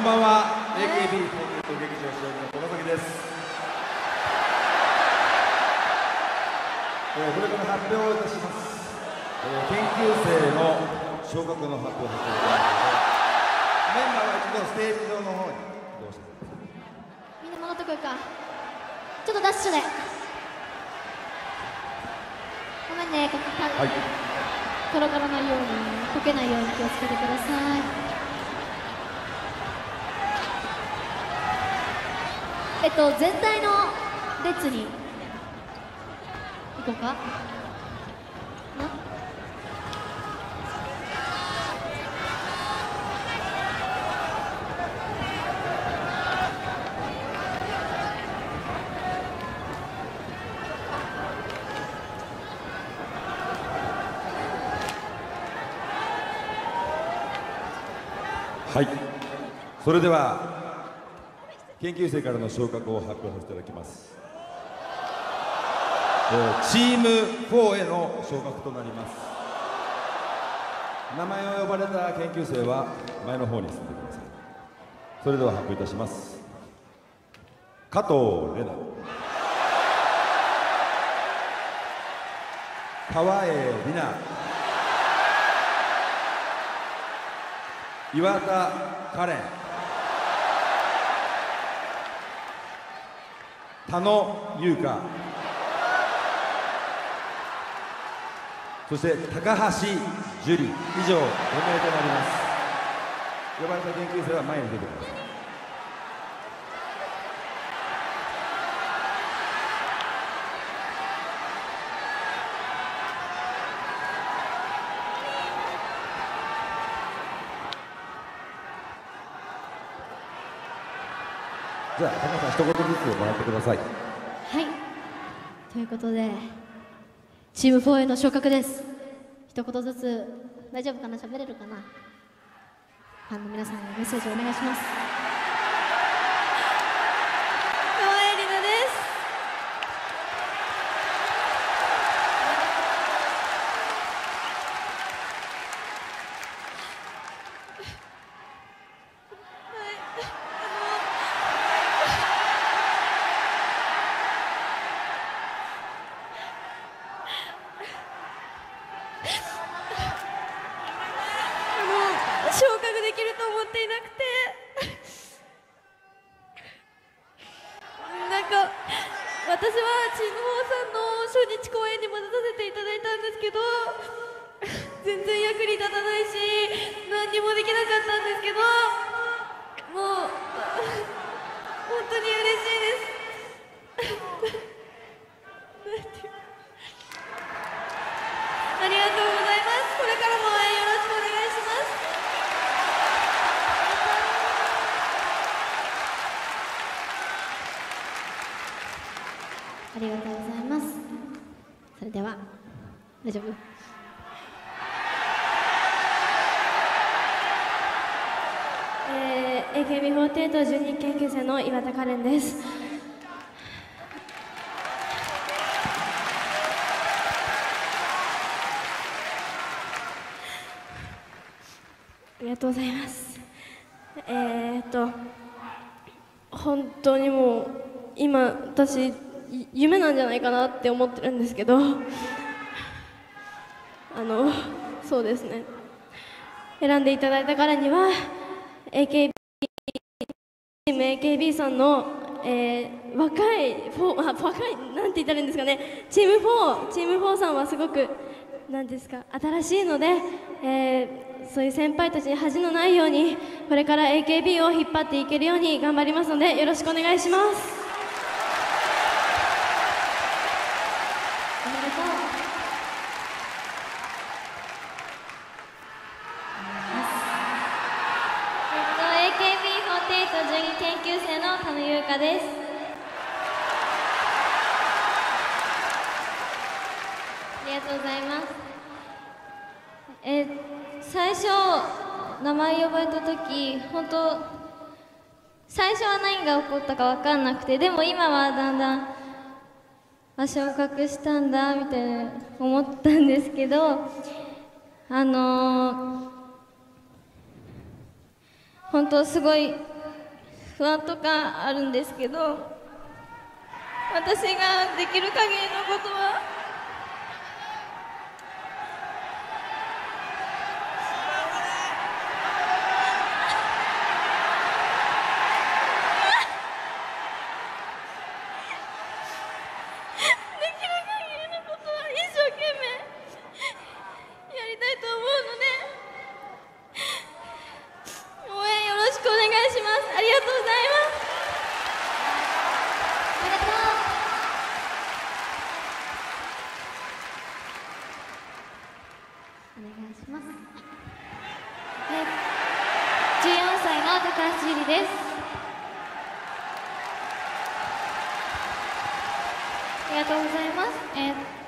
こんばんは。AKB48 劇場主演の小崎です、えーこれから発表をいたします、えー研究生の昇格の発表をさせていただきます。メンバーは一度ステージ上の方に移動して？くださいみんな戻ってこいか。ちょっとダッシュで。ごめんねこのパはい。転がらないようにこけないように気をつけてくださいえっと全体の列に行こうか。はい。それでは研究生からの昇格を発表させていただきます、えーチーム4への昇格となります。名前を呼ばれた研究生は前の方に進んでください。それでは発表いたします。加藤玲奈。川栄里奈。岩田カレン。田野優香。そして高橋樹里。以上5名となります。呼ばれた研究生は前に出てください。じゃあ高橋さん一言ずつもらってください。はい。ということでチーム4への昇格です。一言ずつ大丈夫かな？喋れるかな？ファンの皆さんにメッセージをお願いします川江里奈ですあの昇格できると思っていなくてなんか私はチーム4さんの初日公演にも出させていただいたんですけど全然役に立たないし何にもできなかったんですけどもう本当に嬉しいです。ありがとうございます。これからも応援よろしくお願いします。ありがとうございます。それでは大丈夫？えー、AKB48 準任研究生の岩田カレンです。ありがとうございます。えー、っと、本当にもう、今、私、夢なんじゃないかなって思ってるんですけど、あの、そうですね。選んでいただいたからには AKB AKB さんの、えー若いフォーあ若いなんて言ったらいいんですかね。チーム4チーム4さんはすごくなんですか新しいので、えーそういう先輩たちに恥のないようにこれから AKB を引っ張っていけるように頑張りますのでよろしくお願いします。おめでとう香です。ありがとうございます。え最初名前呼ばれた時本当最初は何が起こったか分かんなくてでも今はだんだんあ昇格したんだみたいな思ったんですけどあのー本当すごい不安とかあるんですけど私ができる限りのことはありがとうございます。えー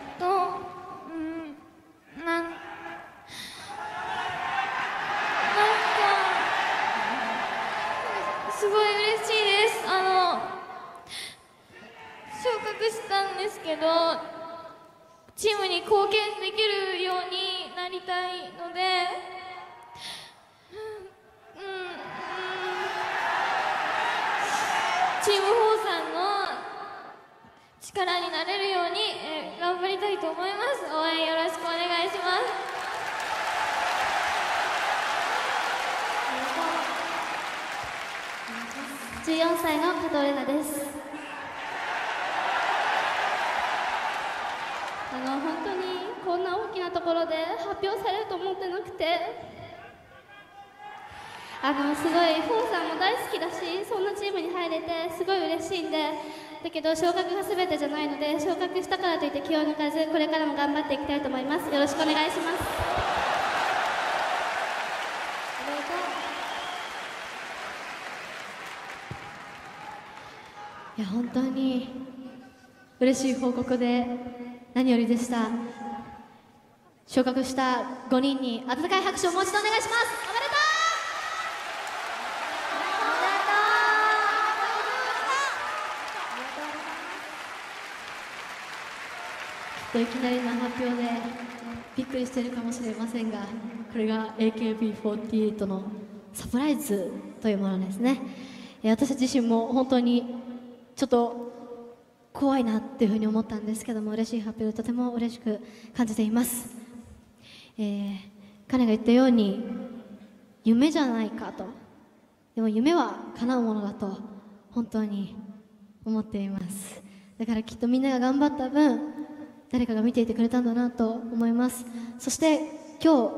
14歳の加藤玲奈です。あの本当にこんな大きなところで発表されると思ってなくて。あのすごいフォーさんも大好きだしそんなチームに入れてすごい嬉しいんで。だけど昇格が全てじゃないので昇格したからといって気を抜かずこれからも頑張っていきたいと思います。よろしくお願いしますありがとういや本当に嬉しい報告で何よりでした。昇格した5人に温かい拍手をもう一度お願いします。おめでとう。きっといきなりの発表でびっくりしてるかもしれませんがこれが AKB48 のサプライズというものですね。えー私自身も本当にちょっと怖いなっていうふうに思ったんですけども嬉しい発表とても嬉しく感じています、えー彼が言ったように夢じゃないかと。でも夢は叶うものだと本当に思っています。だからきっとみんなが頑張った分誰かが見ていてくれたんだなと思います。そして今日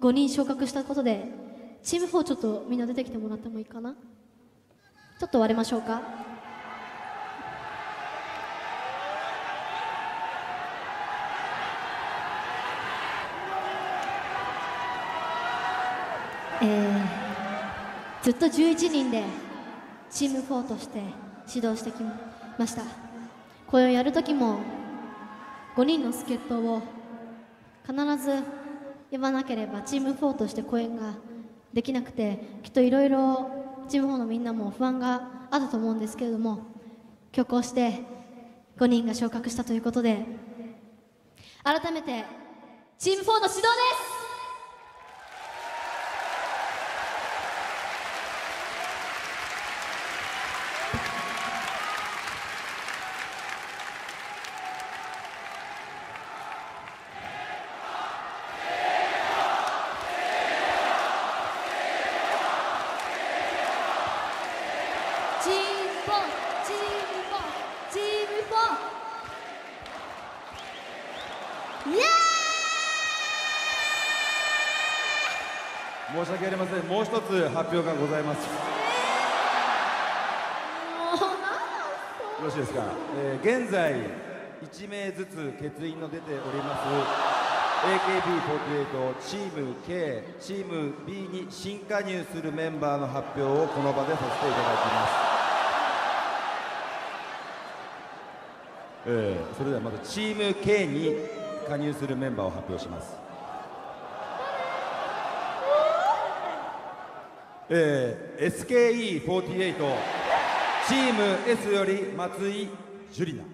5人昇格したことでチーム4ちょっとみんな出てきてもらってもいいかな？ちょっと割れましょうか？えーずっと11人でチーム4として指導してきました。これをやるときも5人の助っ人を必ず呼ばなければチーム4として公演ができなくてきっといろいろチーム4のみんなも不安があったと思うんですけれども今日こうして5人が昇格したということで改めてチーム4の指導ですチーム4チーム4チーム4イエ申し訳ありませんもう一つ発表がございます。よろしいですか、えー現在1名ずつ欠員の出ております。AKB48 チーム K チーム B に新加入するメンバーの発表をこの場でさせていただきます。えーそれではまずチーム K に加入するメンバーを発表します。えー SKE48 チーム S より松井樹里奈。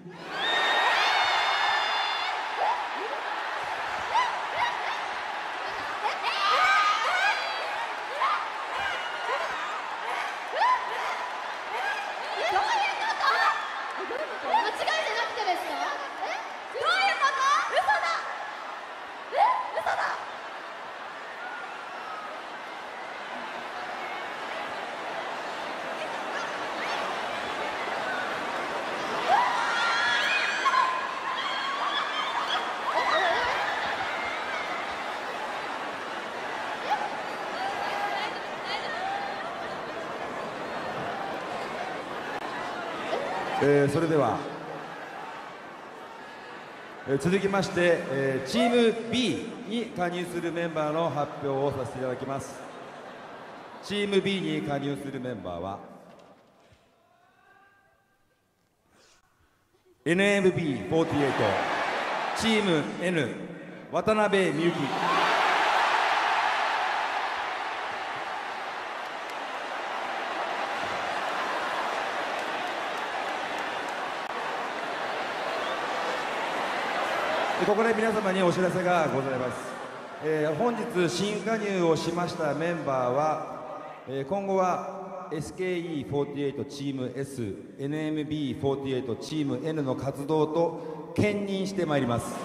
えーそれでは、えー続きまして、えーチーム B に加入するメンバーの発表をさせていただきます。チーム B に加入するメンバーは NMB48 チーム N 渡辺美幸。ここで皆様にお知らせがございます、えー本日新加入をしましたメンバーは、えー今後は SKE48 チーム S、NMB48 チーム N の活動と兼任してまいります。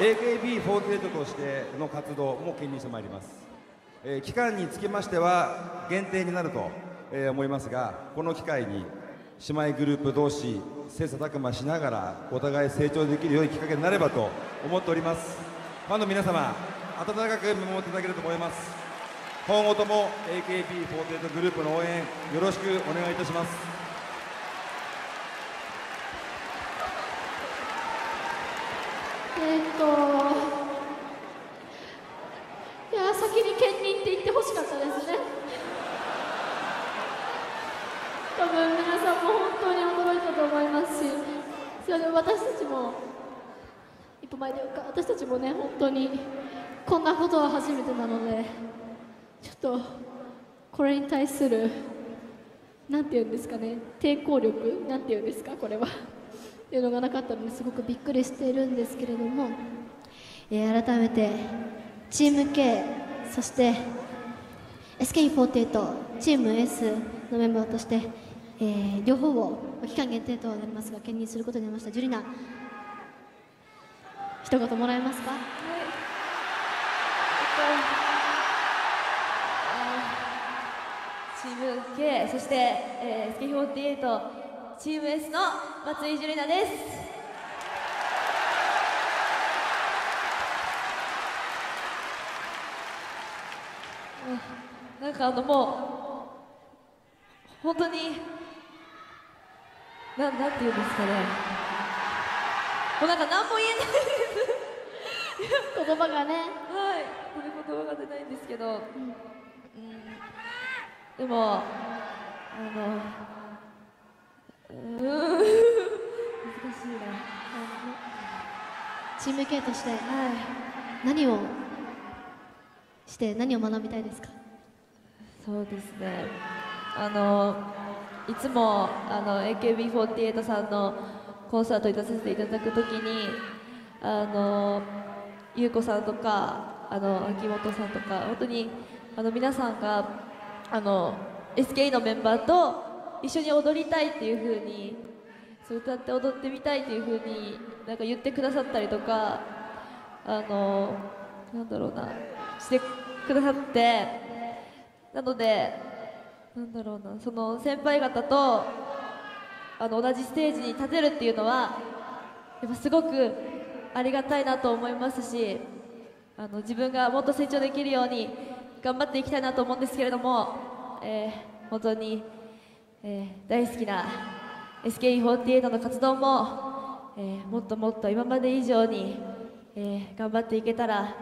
AKB48 としての活動も兼任してまいります、えー期間につきましては限定になると、えー思いますがこの機会に姉妹グループ同士切磋琢磨しながらお互い成長できる良いきっかけになればと思っております。ファンの皆様温かく見守っていただけると思います。今後とも AKB48 グループの応援よろしくお願いいたしますえーっといや先に兼任って言ってほしかったですね多分皆さんも本当に驚いたと思いますしそれで私たちも一歩前でよか私たちもね本当にこんなことは初めてなのでちょっとこれに対するなんていうんですかね抵抗力なんていうんですかこれは。っていうのがなかったのですごくびっくりしているんですけれども、えー改めてチーム K そして SK48 チーム S のメンバーとして、えー両方を期間限定とはなりますが兼任することになりましたジュリナ。一言もらえますか？はい。えっとチーム K そして、えー、SK48 チーム S の松井樹里奈です。なんかあのもう本当にななんていうんですかね。もうなんか何も言えないです。言葉がね。はい、これ言葉が出ないんですけど、うん、でも、あの、うーん、難しいな。チーム K としてはい、何をして何を学びたいですか？そうですね。あの、いつもあの AKB48 さんのコンサートに出させていただくときに、あの、ゆうこさんとか、あの秋元さんとか、本当にあの皆さんがあの SKE のメンバーと一緒に踊りたいっていう風に、そう歌って踊ってみたいっていう風になんか言ってくださったりとか、あのなんだろうな、してくださって、なので、なんだろうな、その先輩方とあの同じステージに立てるっていうのは、やっぱすごくありがたいなと思いますし、あの自分がもっと成長できるように頑張っていきたいなと思うんですけれども、えー本当に、えー大好きな SKE48 の活動も、えーもっともっと今まで以上に、え頑張っていけたら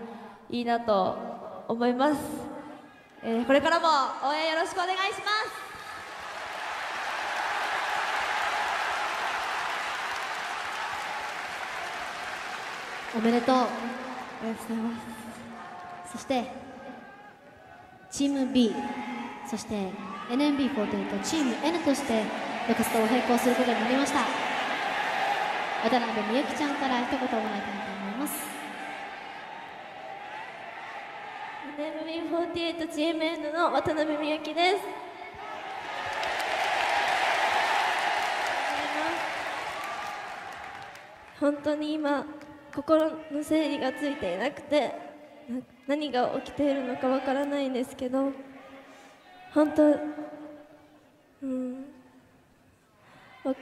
いいなと思います、えこれからも応援よろしくお願いします。おめでとう。ありがとうございます。そしてチーム B そして NMB48 チーム N としての活動を並行することになりました。渡辺美幸ちゃんから一言もらいたいと思います。NMB48 チーム N の渡辺美幸です。本当に今心の整理がついていなくてな何が起きているのかわからないんですけど本当うんわは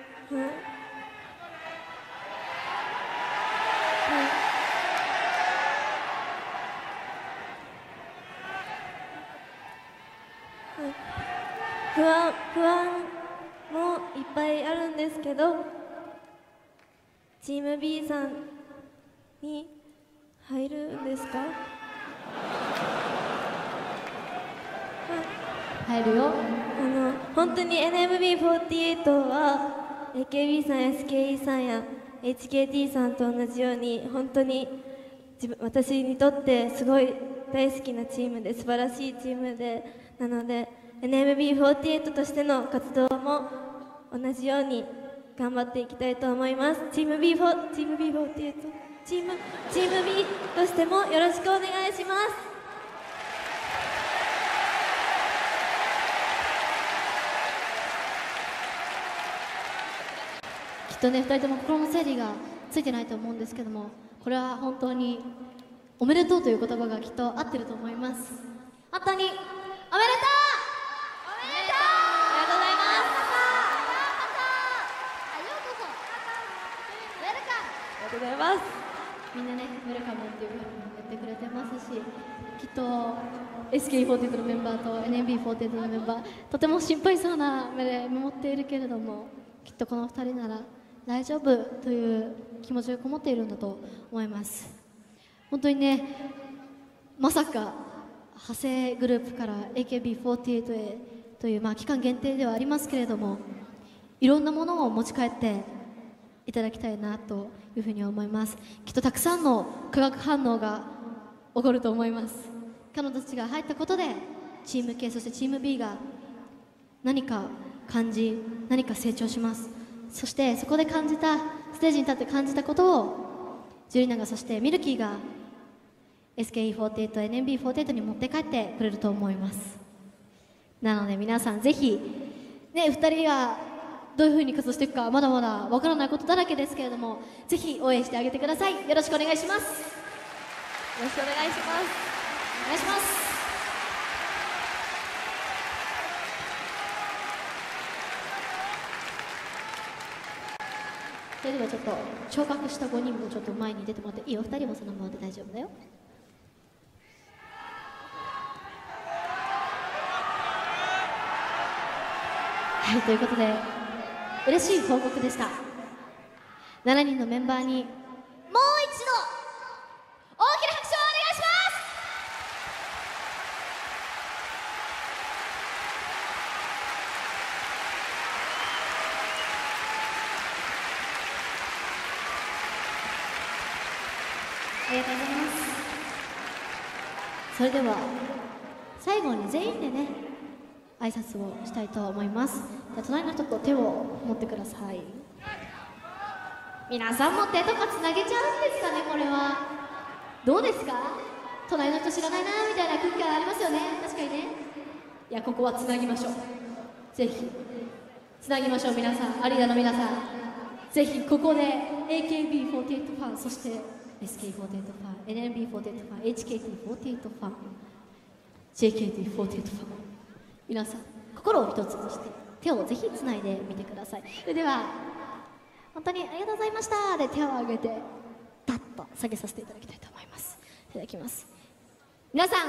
い。不安不安もいっぱいあるんですけどチーム B さんに入るんですか？入るよ。あの本当に NMB48 は AKB さんや SKE さんや HKT さんと同じように本当に自分私にとってすごい大好きなチームで素晴らしいチームでなので NMB48 としての活動も同じように頑張っていきたいと思います。チーム B4 チーム B48 チームチーム B としてもよろしくお願いします。きっとね2人とも心の整理がついてないと思うんですけどもこれは本当におめでとうという言葉がきっと合ってると思います。本当におめでとう!おめでとう!ありがとうございます。ありがとうございます。みんなねウェルカムっていうふうに言ってくれてますしきっと SK48 のメンバーと NMB48 のメンバーとても心配そうな目で見守っているけれどもきっとこの2人なら大丈夫という気持ちがこもっているんだと思います。本当にねまさか派生グループから AKB48 へという、まあ、期間限定ではありますけれどもいろんなものを持ち帰っていただきたいなというふうに思います。きっとたくさんの化学反応が起こると思います。彼女たちが入ったことでチーム K そしてチーム B が何か感じ何か成長します。そしてそこで感じたステージに立って感じたことをジュリナがそしてミルキーが SKE48、NMB48 に持って帰ってくれると思います。なので皆さんぜひね2人がどういうふうに活動していくかまだまだわからないことだらけですけれどもぜひ応援してあげてください。よろしくお願いします。よろしくお願いします。お願いします。それではちょっと昇格した5人もちょっと前に出てもらっていい？よ2人もそのままで大丈夫だよ。はいということで嬉しい報告でした。7人のメンバーにもう一度大きな拍手をお願いします。ありがとうございます。それでは最後に全員でね挨拶をしたいと思います。じゃあ隣の人と手を持ってください。皆さんも手とかつなげちゃうんですかねこれは。どうですか？隣の人知らないなみたいな空気感ありますよね。確かにね。いやここはつなぎましょう。ぜひ。つなぎましょう皆さん。アリーナの皆さん。ぜひここで AKB48 ファンそして SK48 ファン NMB48 ファン HKT48 ファン JKT48 ファン。皆さん心を一つにして手をぜひつないでみてください。それでは本当にありがとうございました。で手を挙げてパッと下げさせていただきたいと思います。いただきます。皆さん